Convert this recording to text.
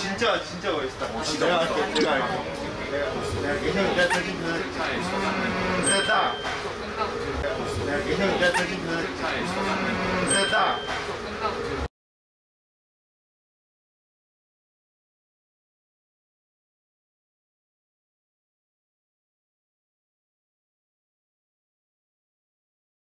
진짜 진짜 멋있다. 어, 내가 할게. 내가 할게. 내가 그, 음, 내가 예전에 내가 터진 그 됐다. 내가 예전에 내가 터진 그